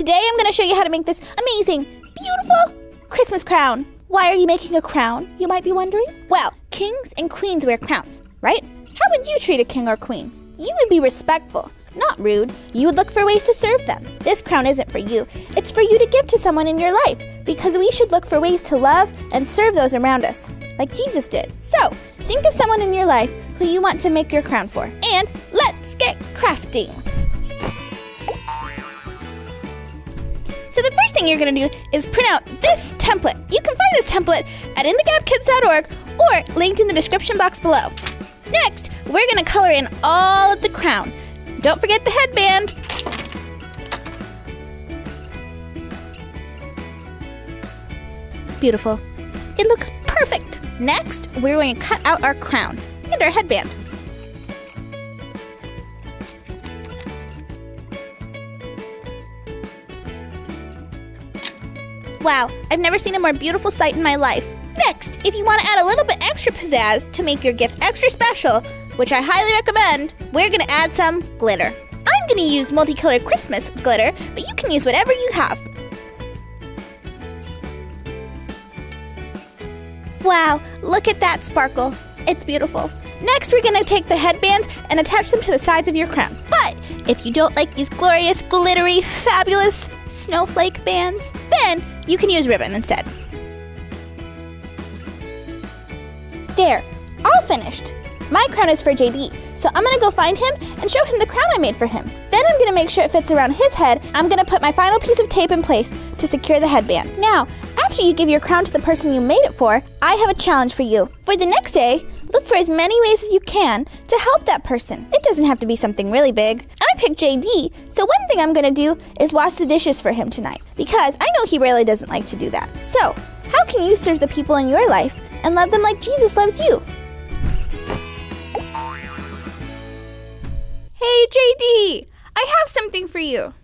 Today I'm going to show you how to make this amazing, beautiful Christmas crown. Why are you making a crown, you might be wondering? Well, kings and queens wear crowns, right? How would you treat a king or queen? You would be respectful, not rude. You would look for ways to serve them. This crown isn't for you, it's for you to give to someone in your life because we should look for ways to love and serve those around us, like Jesus did. So, think of someone in your life who you want to make your crown for, and let's get crafting. Thing you're gonna do is print out this template. You can find this template at inthegapkids.org or linked in the description box below. Next, we're gonna color in all of the crown. Don't forget the headband. Beautiful. It looks perfect. Next, we're going to cut out our crown and our headband. Wow, I've never seen a more beautiful sight in my life. Next, if you want to add a little bit extra pizzazz to make your gift extra special, which I highly recommend, we're going to add some glitter. I'm going to use multicolored Christmas glitter, but you can use whatever you have. Wow, look at that sparkle. It's beautiful. Next, we're gonna take the headbands and attach them to the sides of your crown. But if you don't like these glorious, glittery, fabulous snowflake bands, then you can use ribbon instead. There, all finished. My crown is for JD, so I'm gonna go find him and show him the crown I made for him. Then I'm gonna make sure it fits around his head. I'm gonna put my final piece of tape in place to secure the headband. Now, after you give your crown to the person you made it for, I have a challenge for you. For the next day, look for as many ways as you can to help that person. It doesn't have to be something really big. I picked JD, so one thing I'm gonna do is wash the dishes for him tonight, because I know he really doesn't like to do that. So, how can you serve the people in your life and love them like Jesus loves you? Hey, JD! I have something for you.